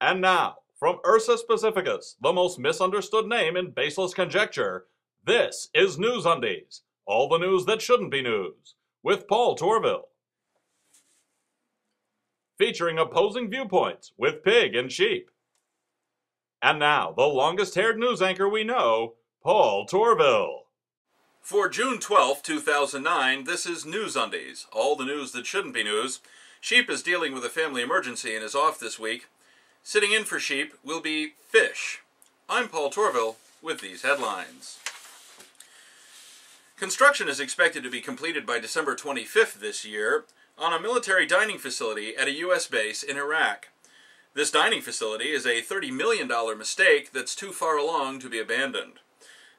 And now, from Ursus Pacificus, the most misunderstood name in baseless conjecture, this is News Undies, all the news that shouldn't be news, with Paul Torville. Featuring opposing viewpoints with pig and sheep. And now, the longest haired news anchor we know, Paul Torville. For June 12, 2009, this is News Undies, all the news that shouldn't be news. Sheep is dealing with a family emergency and is off this week. Sitting in for Sheep will be Fish. I'm Paul Torville with these headlines. Construction is expected to be completed by December 25th this year on a military dining facility at a U.S. base in Iraq. This dining facility is a $30 million mistake that's too far along to be abandoned.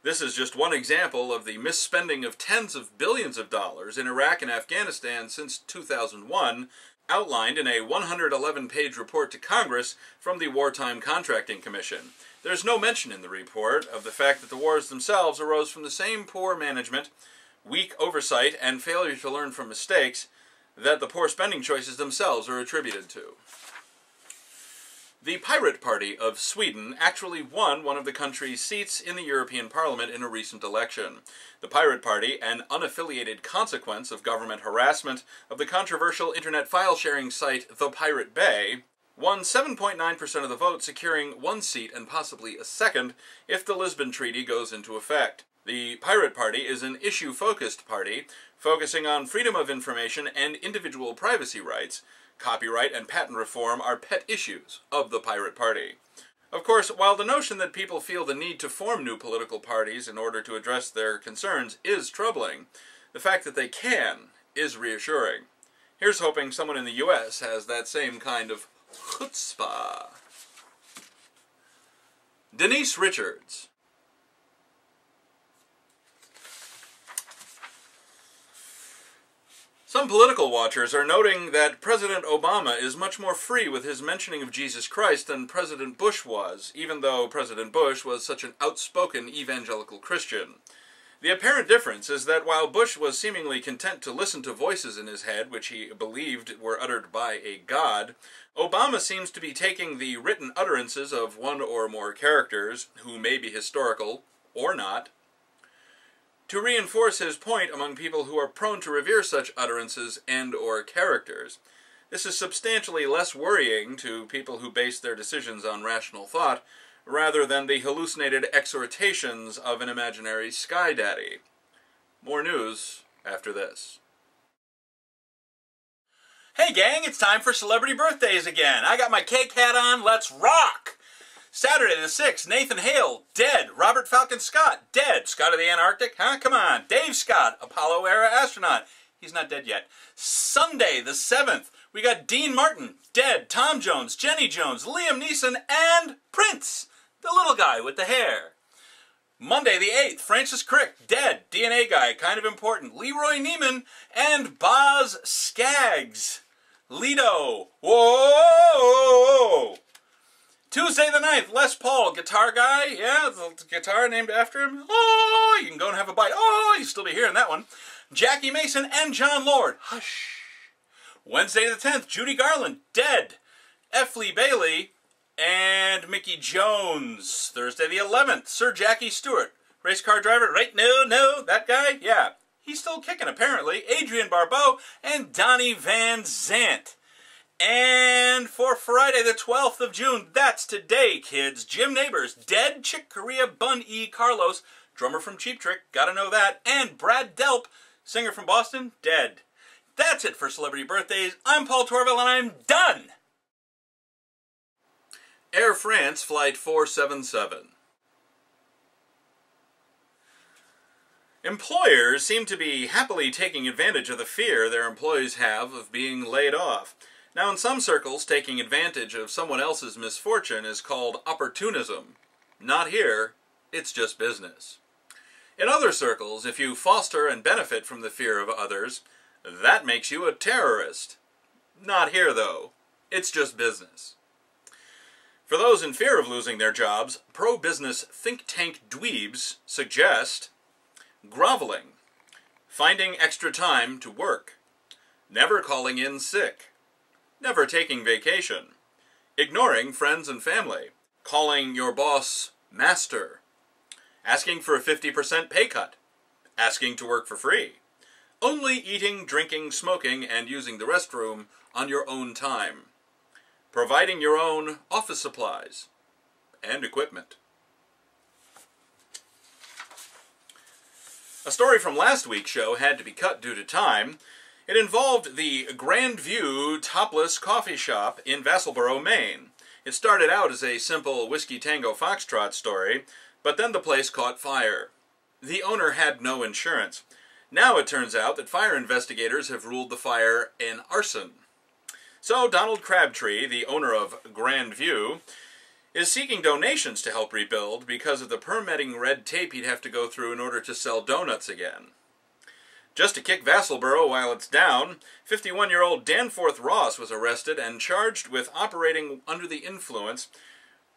This is just one example of the misspending of tens of billions of dollars in Iraq and Afghanistan since 2001, outlined in a 111-page report to Congress from the Wartime Contracting Commission. There's no mention in the report of the fact that the wars themselves arose from the same poor management, weak oversight, and failure to learn from mistakes that the poor spending choices themselves are attributed to. The Pirate Party of Sweden actually won one of the country's seats in the European Parliament in a recent election. The Pirate Party, an unaffiliated consequence of government harassment of the controversial internet file sharing site The Pirate Bay, won 7.9% of the vote, securing one seat and possibly a second if the Lisbon Treaty goes into effect. The Pirate Party is an issue focused party focusing on freedom of information and individual privacy rights, Copyright and patent reform are pet issues of the Pirate Party. Of course, while the notion that people feel the need to form new political parties in order to address their concerns is troubling, the fact that they can is reassuring. Here's hoping someone in the U.S. has that same kind of chutzpah. Denise Richards, Some political watchers are noting that President Obama is much more free with his mentioning of Jesus Christ than President Bush was, even though President Bush was such an outspoken evangelical Christian. The apparent difference is that while Bush was seemingly content to listen to voices in his head which he believed were uttered by a god, Obama seems to be taking the written utterances of one or more characters, who may be historical or not, to reinforce his point among people who are prone to revere such utterances and or characters. This is substantially less worrying to people who base their decisions on rational thought, rather than the hallucinated exhortations of an imaginary sky daddy. More news after this. Hey gang, it's time for celebrity birthdays again. I got my cake hat on, let's rock! Saturday the 6th, Nathan Hale, dead. Robert Falcon Scott, dead. Scott of the Antarctic, huh? Come on. Dave Scott, Apollo era astronaut. He's not dead yet. Sunday the 7th, we got Dean Martin, dead. Tom Jones, Jenny Jones, Liam Neeson, and Prince, the little guy with the hair. Monday the 8th, Francis Crick, dead. DNA guy, kind of important. Leroy Neiman, and Boz Scaggs. Lido. Whoa! Tuesday the 9th, Les Paul, guitar guy. Yeah, the guitar named after him. Oh, you can go and have a bite. Oh, you still be hearing that one. Jackie Mason and Jon Lord. Hush. Wednesday the 10th, Judy Garland, dead. F. Lee Bailey and Mickey Jones. Thursday the 11th, Sir Jackie Stewart. Race car driver, right? No, no, that guy? Yeah. He's still kicking, apparently. Adrienne Barbeau and Donnie Van Zant. And for Friday the 12th of June, that's today, kids. Jim Nabors, dead Chick Corea Bun E. Carlos, drummer from Cheap Trick, gotta know that, and Brad Delp, singer from Boston, dead. That's it for celebrity birthdays. I'm Paul Torville and I'm done! Air France Flight 477. Employers seem to be happily taking advantage of the fear their employees have of being laid off. Now, in some circles, taking advantage of someone else's misfortune is called opportunism. Not here, it's just business. In other circles, if you foster and benefit from the fear of others, that makes you a terrorist. Not here, though. It's just business. For those in fear of losing their jobs, pro-business think tank dweebs suggest groveling, finding extra time to work, never calling in sick, never taking vacation, ignoring friends and family, calling your boss master, asking for a 50% pay cut, asking to work for free, only eating, drinking, smoking, and using the restroom on your own time, providing your own office supplies and equipment. A story from last week's show had to be cut due to time. It involved the Grand View Topless Coffee Shop in Vassalboro, Maine. It started out as a simple Whiskey Tango Foxtrot story, but then the place caught fire. The owner had no insurance. Now it turns out that fire investigators have ruled the fire an arson. So Donald Crabtree, the owner of Grand View, is seeking donations to help rebuild because of the permitting red tape he'd have to go through in order to sell donuts again. Just to kick Vassalboro while it's down, 51 year old Danforth Ross was arrested and charged with operating under the influence.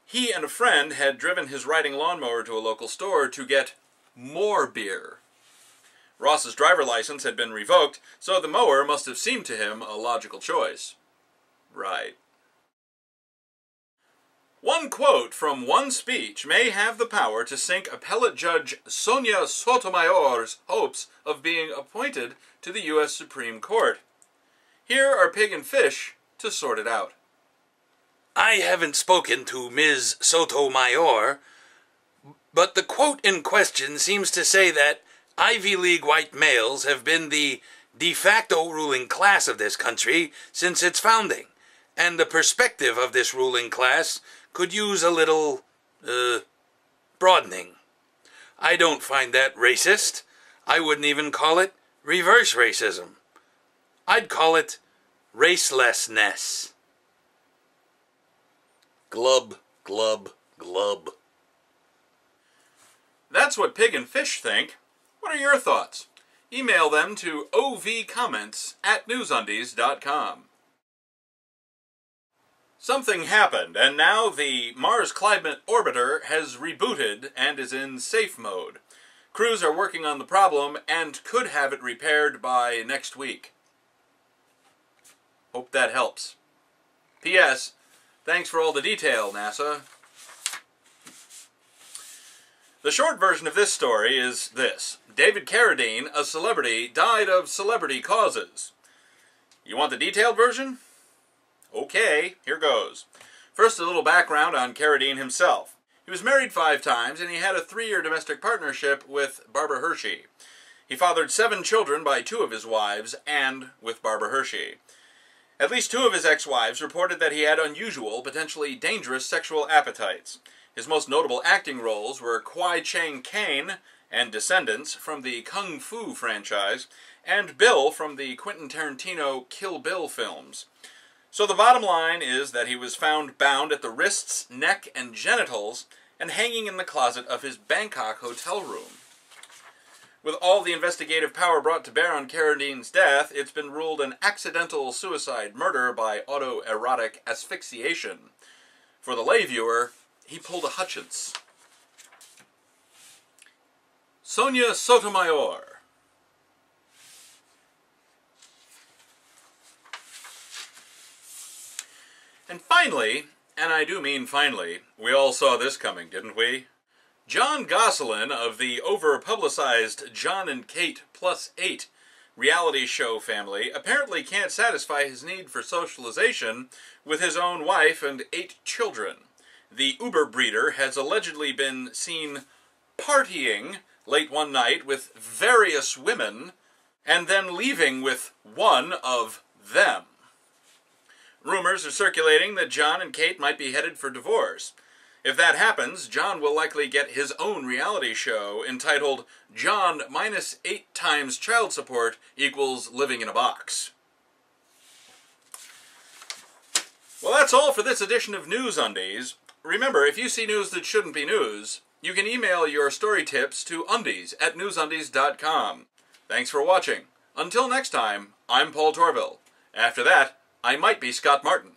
He and a friend had driven his riding lawnmower to a local store to get more beer. Ross's driver license had been revoked, so the mower must have seemed to him a logical choice. Right. One quote from one speech may have the power to sink appellate judge Sonia Sotomayor's hopes of being appointed to the U.S. Supreme Court. Here are Pig and Fish to sort it out. I haven't spoken to Ms. Sotomayor, but the quote in question seems to say that Ivy League white males have been the de facto ruling class of this country since its founding, and the perspective of this ruling class could use a little, uh, broadening. I don't find that racist. I wouldn't even call it reverse racism. I'd call it racelessness. Glub, glub, glub. That's what Pig and Fish think. What are your thoughts? Email them to ovcomments at newsundies.com. Something happened, and now the Mars Climate Orbiter has rebooted and is in safe mode. Crews are working on the problem and could have it repaired by next week. Hope that helps. P.S. Thanks for all the detail, NASA. The short version of this story is this. David Carradine, a celebrity, died of celebrity causes. You want the detailed version? Okay, here goes. First, a little background on Carradine himself. He was married five times, and he had a three-year domestic partnership with Barbara Hershey. He fathered seven children by two of his wives and with Barbara Hershey. At least two of his ex-wives reported that he had unusual, potentially dangerous sexual appetites. His most notable acting roles were Kwai Chang Caine and Descendants from the Kung Fu franchise, and Bill from the Quentin Tarantino Kill Bill films. So the bottom line is that he was found bound at the wrists, neck, and genitals and hanging in the closet of his Bangkok hotel room. With all the investigative power brought to bear on Carradine's death, it's been ruled an accidental suicide murder by autoerotic asphyxiation. For the lay viewer, he pulled a Hutchence. Sonia Sotomayor. And finally, and I do mean finally, we all saw this coming, didn't we? Jon Gosselin of the over-publicized Jon and Kate Plus 8 reality show family apparently can't satisfy his need for socialization with his own wife and eight children. The Uber breeder has allegedly been seen partying late one night with various women and then leaving with one of them. Rumors are circulating that Jon and Kate might be headed for divorce. If that happens, Jon will likely get his own reality show entitled Jon minus eight times child support equals living in a box. Well, that's all for this edition of News Undies. Remember, if you see news that shouldn't be news, you can email your story tips to undies at newsundies.com. Thanks for watching. Until next time, I'm Paul Torville. After that, I might be Scott Martin.